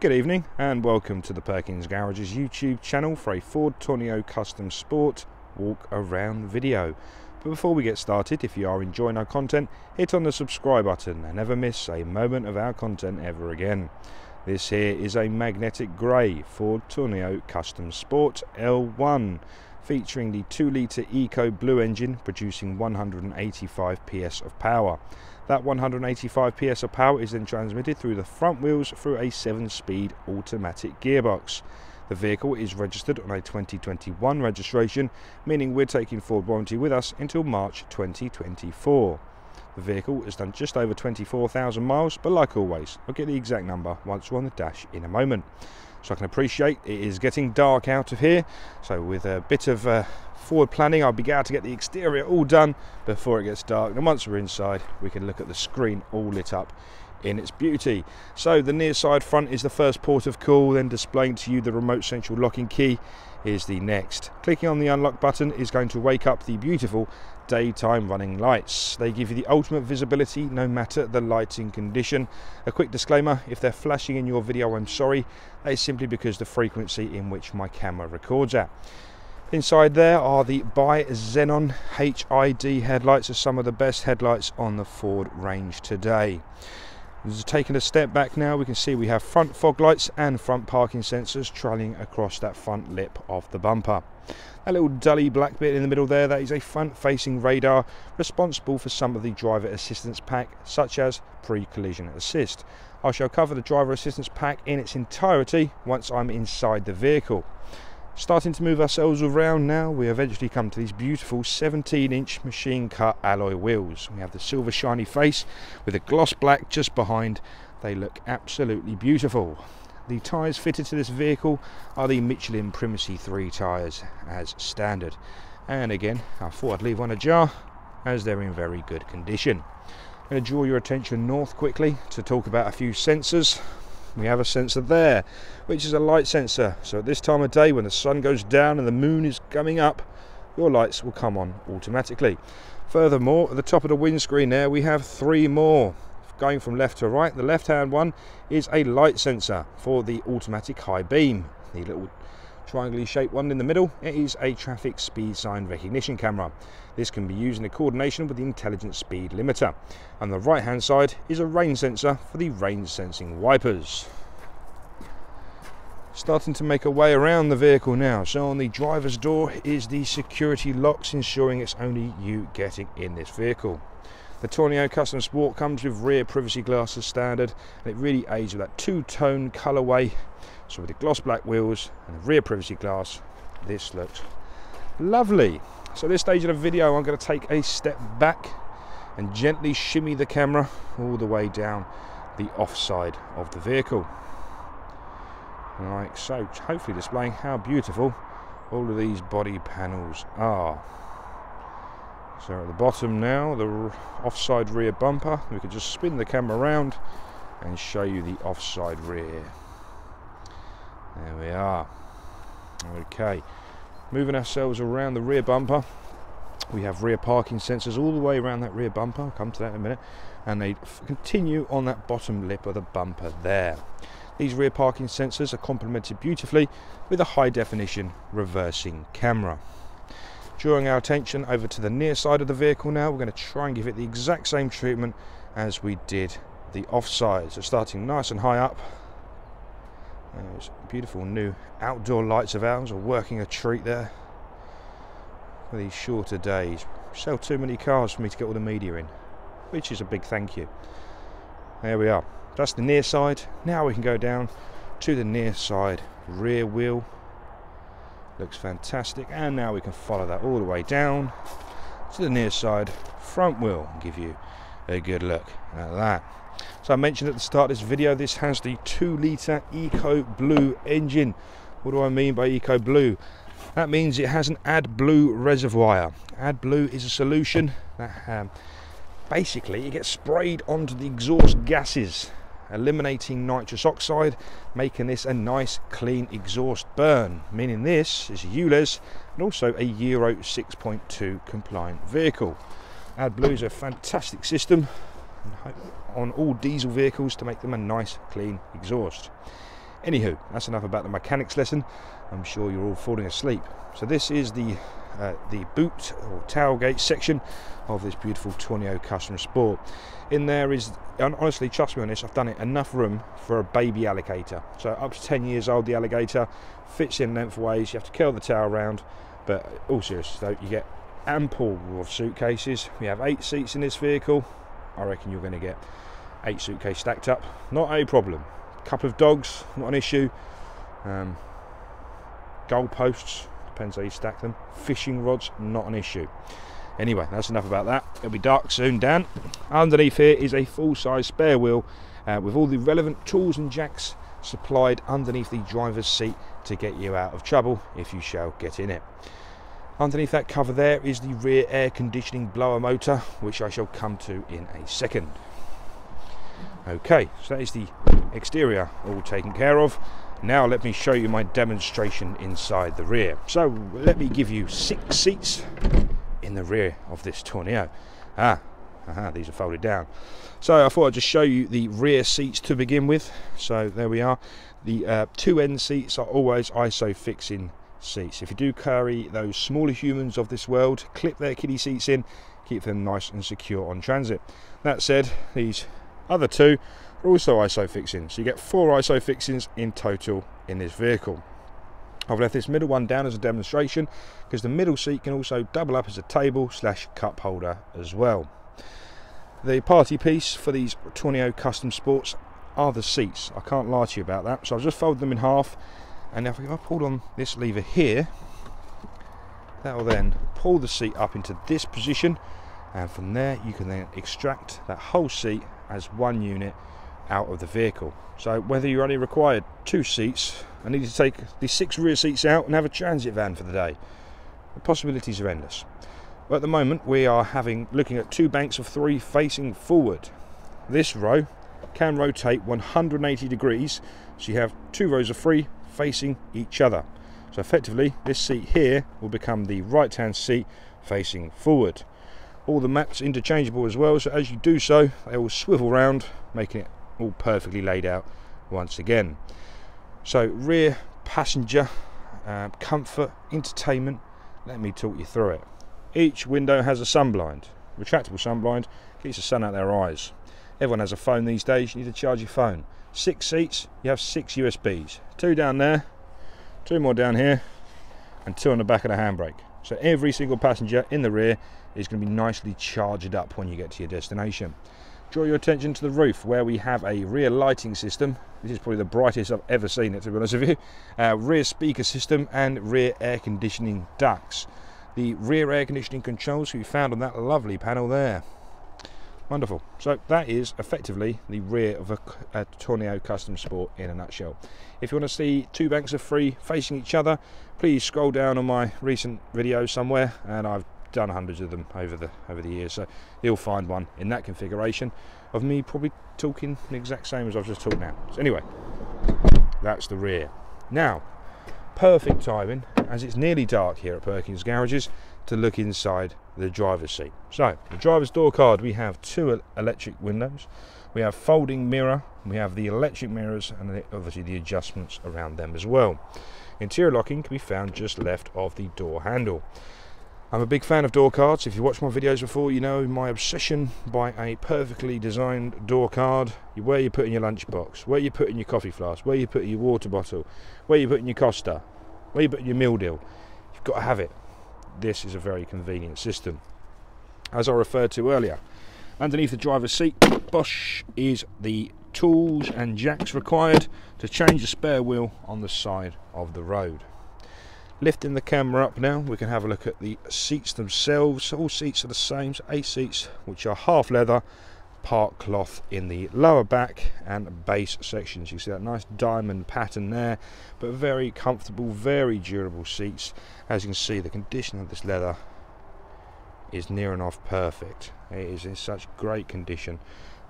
Good evening and welcome to the Perkins Garages YouTube channel for a Ford Tourneo Custom Sport walk around video. But before we get started, if you are enjoying our content, hit on the subscribe button and never miss a moment of our content ever again. This here is a magnetic grey Ford Tourneo Custom Sport L1 featuring the 2 litre Eco Blue engine producing 185 PS of power. That 185 PS of power is then transmitted through the front wheels through a 7-speed automatic gearbox. The vehicle is registered on a 2021 registration, meaning we're taking Ford warranty with us until March 2024. The vehicle has done just over 24,000 miles, but like always, I'll get the exact number once we're on the dash in a moment. So I can appreciate it is getting dark out of here, so with a bit of uh, forward planning, I'll be glad to get the exterior all done before it gets dark. And once we're inside, we can look at the screen all lit up in its beauty. So the near side front is the first port of call, then displaying to you the remote central locking key is the next. Clicking on the unlock button is going to wake up the beautiful daytime running lights. They give you the ultimate visibility no matter the lighting condition. A quick disclaimer, if they're flashing in your video I'm sorry, that is simply because the frequency in which my camera records at. Inside there are the Bi-Xenon HID headlights are some of the best headlights on the Ford range today. Taking a step back now, we can see we have front fog lights and front parking sensors trailing across that front lip of the bumper. That little dully black bit in the middle there, that is a front-facing radar responsible for some of the driver assistance pack, such as pre-collision assist. I shall cover the driver assistance pack in its entirety once I'm inside the vehicle. Starting to move ourselves around now, we eventually come to these beautiful 17 inch machine cut alloy wheels. We have the silver shiny face with a gloss black just behind. They look absolutely beautiful. The tyres fitted to this vehicle are the Michelin Primacy 3 tyres as standard. And again, I thought I'd leave one ajar as they're in very good condition. I'm going to draw your attention north quickly to talk about a few sensors we have a sensor there which is a light sensor. So at this time of day when the sun goes down and the moon is coming up your lights will come on automatically. Furthermore at the top of the windscreen there we have three more. Going from left to right the left hand one is a light sensor for the automatic high beam the little triangularly shaped one in the middle, it is a traffic speed sign recognition camera. This can be used in a coordination with the intelligent speed limiter. And the right hand side is a rain sensor for the rain sensing wipers. Starting to make a way around the vehicle now. So on the driver's door is the security locks ensuring it's only you getting in this vehicle. The Tourneo Custom Sport comes with rear privacy glass as standard and it really aids with that two-tone colourway so with the gloss black wheels and the rear privacy glass, this looks lovely. So at this stage of the video, I'm going to take a step back and gently shimmy the camera all the way down the offside of the vehicle. Like so, hopefully displaying how beautiful all of these body panels are. So at the bottom now, the offside rear bumper, we can just spin the camera around and show you the offside rear. There we are. Okay, moving ourselves around the rear bumper. We have rear parking sensors all the way around that rear bumper. I'll come to that in a minute. And they continue on that bottom lip of the bumper there. These rear parking sensors are complemented beautifully with a high definition reversing camera. Drawing our attention over to the near side of the vehicle now, we're going to try and give it the exact same treatment as we did the offside. So starting nice and high up, those beautiful new outdoor lights of ours are working a treat there for these shorter days. Sell too many cars for me to get all the media in, which is a big thank you. There we are. That's the near side. Now we can go down to the near side rear wheel. Looks fantastic. And now we can follow that all the way down to the near side front wheel and give you a good look at that. So I mentioned at the start of this video, this has the 2 litre Eco Blue engine. What do I mean by Eco Blue? That means it has an AdBlue reservoir. AdBlue is a solution that um, basically it gets sprayed onto the exhaust gases eliminating nitrous oxide making this a nice clean exhaust burn meaning this is ULEZ and also a Euro 6.2 compliant vehicle AdBlue is a fantastic system on all diesel vehicles to make them a nice clean exhaust. Anywho, that's enough about the mechanics lesson. I'm sure you're all falling asleep. So this is the uh, the boot or tailgate section of this beautiful Tourneo Custom Sport. In there is, honestly, trust me on this, I've done it enough room for a baby alligator. So up to 10 years old, the alligator fits in lengthways. You have to curl the tail around, but all serious though, you get ample of suitcases. We have eight seats in this vehicle. I reckon you're going to get eight suitcases stacked up. Not a problem. Couple of dogs, not an issue. Um, goal posts, depends how you stack them. Fishing rods, not an issue. Anyway, that's enough about that. It'll be dark soon, Dan. Underneath here is a full-size spare wheel uh, with all the relevant tools and jacks supplied underneath the driver's seat to get you out of trouble if you shall get in it. Underneath that cover there is the rear air conditioning blower motor, which I shall come to in a second. Okay, so that is the exterior all taken care of. Now let me show you my demonstration inside the rear. So let me give you six seats in the rear of this Tourneo. Ah, aha, these are folded down. So I thought I'd just show you the rear seats to begin with. So there we are. The uh, two end seats are always ISOFIXing seats. If you do carry those smaller humans of this world, clip their kiddie seats in, keep them nice and secure on transit. That said, these other two are also ISOFIXing. So you get four ISOFIXings in total in this vehicle. I've left this middle one down as a demonstration because the middle seat can also double up as a table slash cup holder as well. The party piece for these Tourneo Custom Sports are the seats. I can't lie to you about that. So I've just folded them in half and if I pull on this lever here that will then pull the seat up into this position and from there you can then extract that whole seat as one unit out of the vehicle. So whether you only required two seats I need to take the six rear seats out and have a transit van for the day. The possibilities are endless. But at the moment we are having looking at two banks of three facing forward. This row can rotate 180 degrees so you have two rows of three facing each other. So effectively this seat here will become the right hand seat facing forward. All the maps interchangeable as well so as you do so they will swivel round making it all perfectly laid out once again. So rear passenger uh, comfort, entertainment, let me talk you through it. Each window has a sunblind, retractable sunblind, keeps the sun out their eyes. Everyone has a phone these days, you need to charge your phone. Six seats, you have six USBs. Two down there, two more down here, and two on the back of the handbrake. So every single passenger in the rear is going to be nicely charged up when you get to your destination draw your attention to the roof where we have a rear lighting system. This is probably the brightest I've ever seen it, to be honest with you. Uh, rear speaker system and rear air conditioning ducts. The rear air conditioning controls can be found on that lovely panel there. Wonderful. So that is effectively the rear of a, a Custom Sport in a nutshell. If you want to see two banks of three facing each other, please scroll down on my recent videos somewhere and I've done hundreds of them over the over the years, so you'll find one in that configuration of me probably talking the exact same as I've just talked now. So anyway, that's the rear. Now, perfect timing as it's nearly dark here at Perkins Garages to look inside the driver's seat. So, the driver's door card, we have two electric windows, we have folding mirror, we have the electric mirrors, and obviously the adjustments around them as well. Interior locking can be found just left of the door handle. I'm a big fan of door cards. If you watched my videos before, you know my obsession by a perfectly designed door card. Where you put in your lunchbox, where you put in your coffee flask, where you put in your water bottle, where you put in your Costa, where you put in your meal deal. You've got to have it. This is a very convenient system. As I referred to earlier, underneath the driver's seat, Bosch is the tools and jacks required to change the spare wheel on the side of the road. Lifting the camera up now, we can have a look at the seats themselves. All seats are the same, so eight seats which are half leather, part cloth in the lower back and base sections. You see that nice diamond pattern there, but very comfortable, very durable seats. As you can see, the condition of this leather is near enough perfect. It is in such great condition,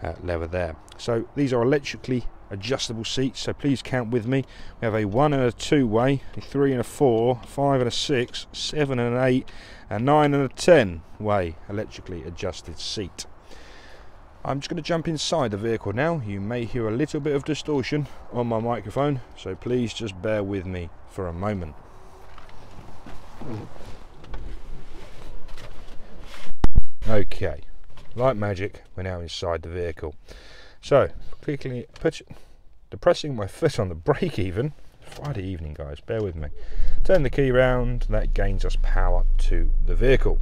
uh, leather there. So these are electrically adjustable seats so please count with me we have a one and a two way a three and a four five and a six seven and an eight a nine and a ten way electrically adjusted seat I'm just going to jump inside the vehicle now. You may hear a little bit of distortion on my microphone, so please just bear with me for a moment. Okay, like magic, we're now inside the vehicle. So, quickly put, depressing my foot on the brake even, Friday evening guys, bear with me. Turn the key round, that gains us power to the vehicle.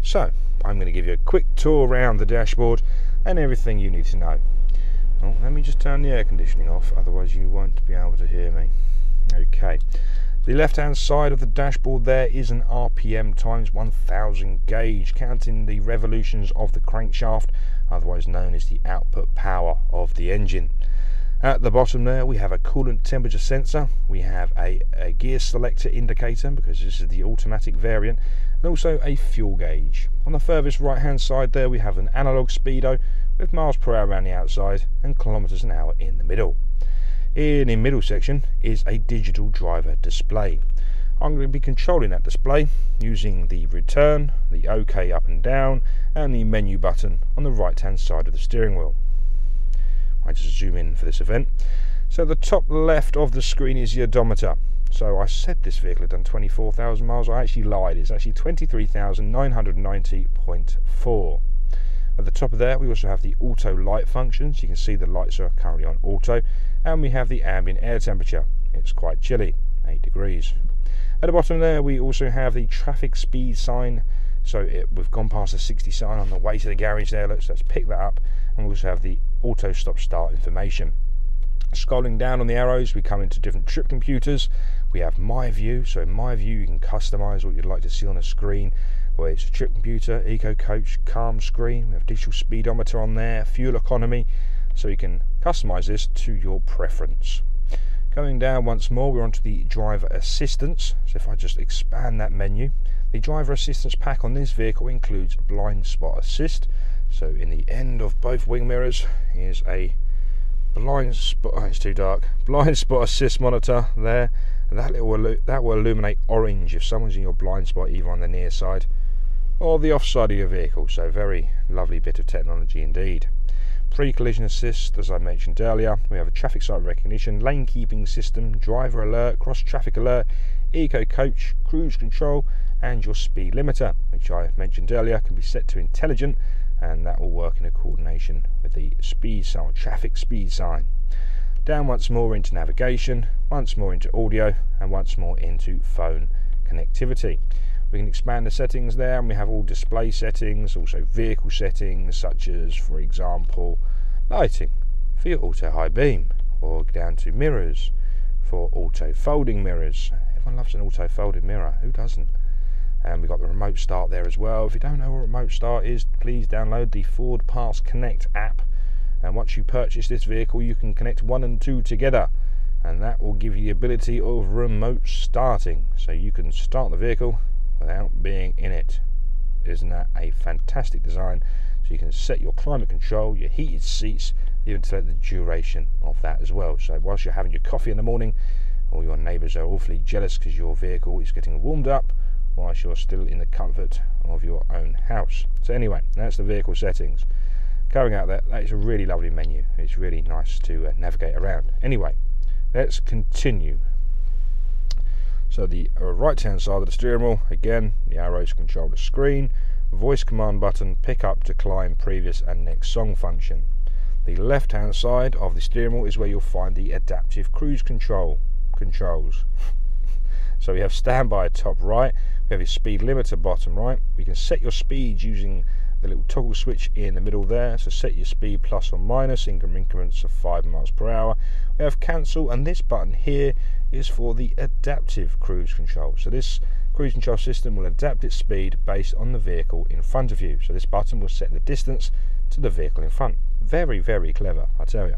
So, I'm going to give you a quick tour around the dashboard and everything you need to know. Well, let me just turn the air conditioning off, otherwise you won't be able to hear me. Okay, the left hand side of the dashboard there is an RPM times 1000 gauge, counting the revolutions of the crankshaft, otherwise known as the output power of the engine. At the bottom there we have a coolant temperature sensor, we have a, a gear selector indicator because this is the automatic variant, and also a fuel gauge. On the furthest right hand side there we have an analog speedo with miles per hour around the outside and kilometers an hour in the middle. In the middle section is a digital driver display. I'm going to be controlling that display using the return, the OK up and down, and the menu button on the right hand side of the steering wheel. I just zoom in for this event. So the top left of the screen is the odometer. So I said this vehicle had done 24,000 miles. I actually lied. It's actually 23,990.4. At the top of there, we also have the auto light functions. You can see the lights are currently on auto. And we have the ambient air temperature. It's quite chilly, 8 degrees. At the bottom there, we also have the traffic speed sign. So it, we've gone past the 60 sign on the way to the garage there. Let's, let's pick that up. And we also have the auto stop start information. Scrolling down on the arrows, we come into different trip computers. We have My View. So in My View, you can customize what you'd like to see on the screen where it's a trip computer, eco coach, calm screen, we have digital speedometer on there, fuel economy, so you can customize this to your preference. Going down once more, we're onto the driver assistance. So if I just expand that menu, the driver assistance pack on this vehicle includes blind spot assist. So in the end of both wing mirrors is a blind spot. Oh, it's too dark. Blind spot assist monitor there. That little that will illuminate orange if someone's in your blind spot, either on the near side or the offside of your vehicle. So very lovely bit of technology indeed. Pre-collision assist, as I mentioned earlier, we have a traffic sight recognition, lane keeping system, driver alert, cross traffic alert, eco coach, cruise control, and your speed limiter, which I mentioned earlier, can be set to intelligent, and that will work in a coordination with the speed sign, traffic speed sign. Down once more into navigation, once more into audio, and once more into phone connectivity. We can expand the settings there and we have all display settings, also vehicle settings such as, for example, lighting for your auto high beam or down to mirrors for auto folding mirrors. Everyone loves an auto folding mirror, who doesn't? And we've got the remote start there as well. If you don't know what remote start is, please download the Ford Pass Connect app. And once you purchase this vehicle, you can connect one and two together and that will give you the ability of remote starting so you can start the vehicle without being in it. Isn't that a fantastic design? So you can set your climate control, your heated seats, even select the duration of that as well. So whilst you're having your coffee in the morning, all your neighbours are awfully jealous because your vehicle is getting warmed up whilst you're still in the comfort of your own house. So anyway, that's the vehicle settings. Going out there, that is a really lovely menu. It's really nice to uh, navigate around. Anyway, let's continue so the right hand side of the steering wheel, again, the arrows control the screen, voice command button, pick up, decline, previous and next song function. The left hand side of the steering wheel is where you'll find the adaptive cruise control controls. so we have standby top right, we have your speed limiter bottom right. We can set your speed using the little toggle switch in the middle there. So set your speed plus or minus in increments of 5 miles per hour. We have cancel and this button here is for the adaptive cruise control. So this cruise control system will adapt its speed based on the vehicle in front of you. So this button will set the distance to the vehicle in front. Very very clever I tell you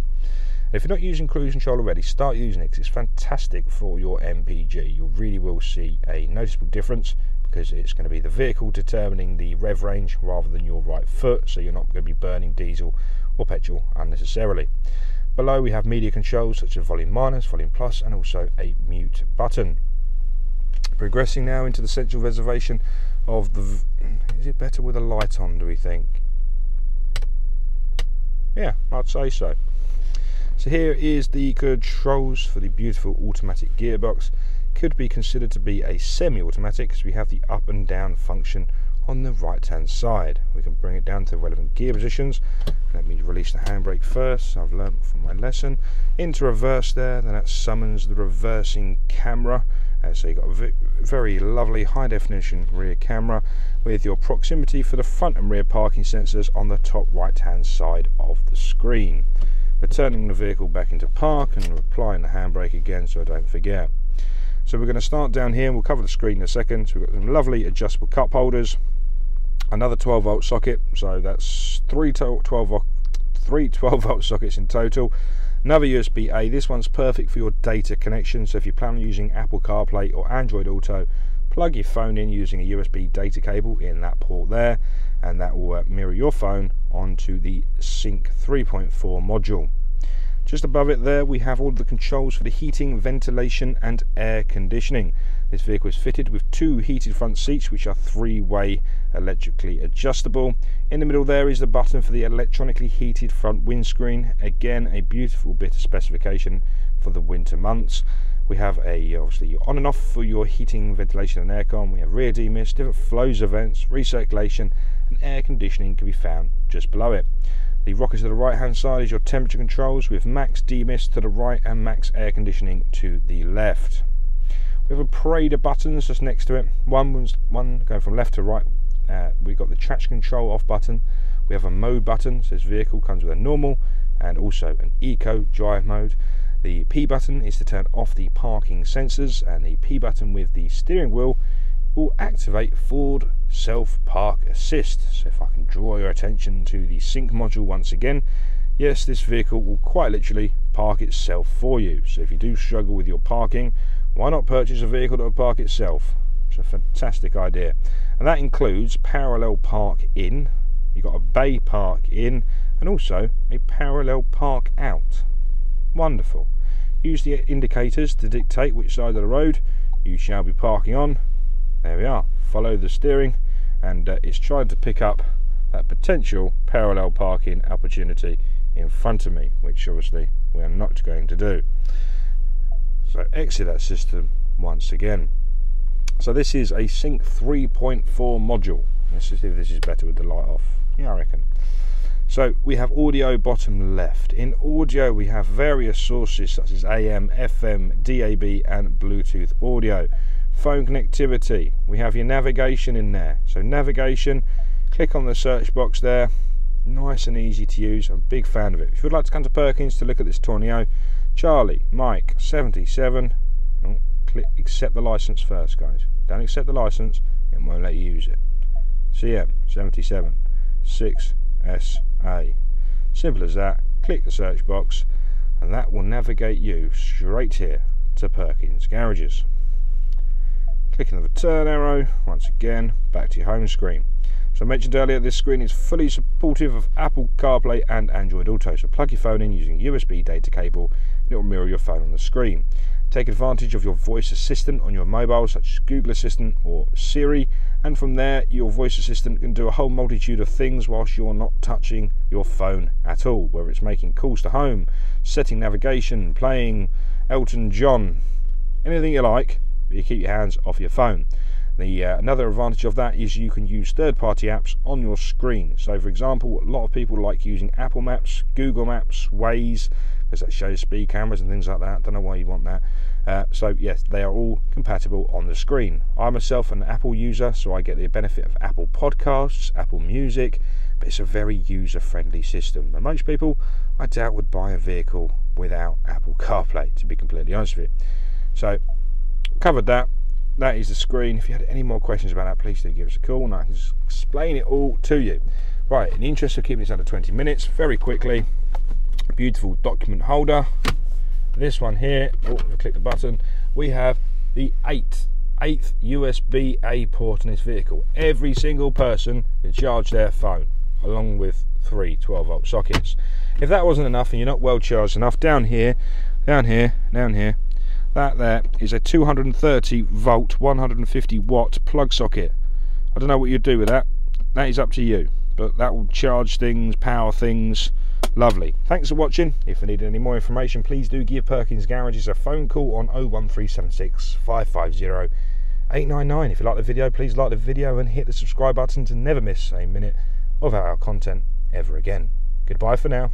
if you're not using cruise control already, start using it because it's fantastic for your MPG. You really will see a noticeable difference because it's going to be the vehicle determining the rev range rather than your right foot, so you're not going to be burning diesel or petrol unnecessarily. Below we have media controls such as volume minus, volume plus, and also a mute button. Progressing now into the central reservation of the. Is it better with a light on, do we think? Yeah, I'd say so. So here is the controls for the beautiful automatic gearbox. Could be considered to be a semi-automatic because we have the up and down function on the right hand side. We can bring it down to relevant gear positions. Let me release the handbrake first. I've learnt from my lesson. Into reverse there, then that summons the reversing camera. Uh, so you've got a very lovely high definition rear camera with your proximity for the front and rear parking sensors on the top right hand side of the screen. Returning the vehicle back into park and applying the handbrake again so I don't forget. So we're going to start down here and we'll cover the screen in a second. So we've got some lovely adjustable cup holders, another 12 volt socket, so that's three 12 volt, three 12 volt sockets in total. Another USB A, this one's perfect for your data connection, so if you plan on using Apple CarPlay or Android Auto, plug your phone in using a USB data cable in that port there, and that will uh, mirror your phone onto the Sync 3.4 module. Just above it there we have all the controls for the heating, ventilation and air conditioning. This vehicle is fitted with two heated front seats which are three-way electrically adjustable. In the middle there is the button for the electronically heated front windscreen. Again a beautiful bit of specification for the winter months. We have a obviously on and off for your heating, ventilation and aircon. We have rear demist, different flows of vents, recirculation and air conditioning can be found just below it. The rocker to the right hand side is your temperature controls with max demist to the right and max air conditioning to the left. We have a parade of buttons just next to it. One was one going from left to right. Uh, we've got the traction control off button. We have a mode button. So this vehicle comes with a normal and also an eco drive mode. The P button is to turn off the parking sensors and the P button with the steering wheel will activate Ford Self Park Assist. So if I can draw your attention to the sync module once again, yes, this vehicle will quite literally park itself for you. So if you do struggle with your parking, why not purchase a vehicle that will park itself? It's a fantastic idea. And that includes parallel park in, you've got a bay park in, and also a parallel park out. Wonderful. Use the indicators to dictate which side of the road you shall be parking on there we are. Follow the steering and uh, it's trying to pick up that potential parallel parking opportunity in front of me which obviously we are not going to do. So exit that system once again. So this is a sync 3.4 module. Let's see if this is better with the light off. Yeah i reckon. So we have audio bottom left. In audio we have various sources such as AM, FM, DAB and Bluetooth audio phone connectivity. We have your navigation in there. So navigation click on the search box there. Nice and easy to use. I'm a big fan of it. If you'd like to come to Perkins to look at this Tourneo Charlie Mike 77 oh, click accept the license first guys. Don't accept the license it won't let you use it. CM 77 6SA simple as that. Click the search box and that will navigate you straight here to Perkins Garages clicking the return arrow once again back to your home screen. So I mentioned earlier this screen is fully supportive of Apple CarPlay and Android Auto. So plug your phone in using USB data cable and it will mirror your phone on the screen. Take advantage of your voice assistant on your mobile such as Google Assistant or Siri. And from there your voice assistant can do a whole multitude of things whilst you're not touching your phone at all whether it's making calls to home setting navigation playing Elton John anything you like you keep your hands off your phone. The, uh, another advantage of that is you can use third-party apps on your screen. So, for example, a lot of people like using Apple Maps, Google Maps, Waze, because that shows speed cameras and things like that. Don't know why you want that. Uh, so, yes, they are all compatible on the screen. I myself am an Apple user, so I get the benefit of Apple Podcasts, Apple Music, but it's a very user-friendly system. And most people, I doubt, would buy a vehicle without Apple CarPlay. To be completely honest with you. So covered that. That is the screen. If you had any more questions about that please do give us a call and I can explain it all to you. Right in the interest of keeping this under 20 minutes very quickly beautiful document holder. This one here oh click the button we have the 8th eighth USB A port in this vehicle. Every single person can charge their phone along with three 12 volt sockets. If that wasn't enough and you're not well charged enough down here down here down here that there is a 230 volt 150 watt plug socket I don't know what you'd do with that that is up to you but that will charge things power things Lovely. Thanks for watching. If you need any more information, please do give Perkins Garages a phone call on 01376 550 899. If you like the video, please like the video and hit the subscribe button to never miss a minute of our content ever again. Goodbye for now.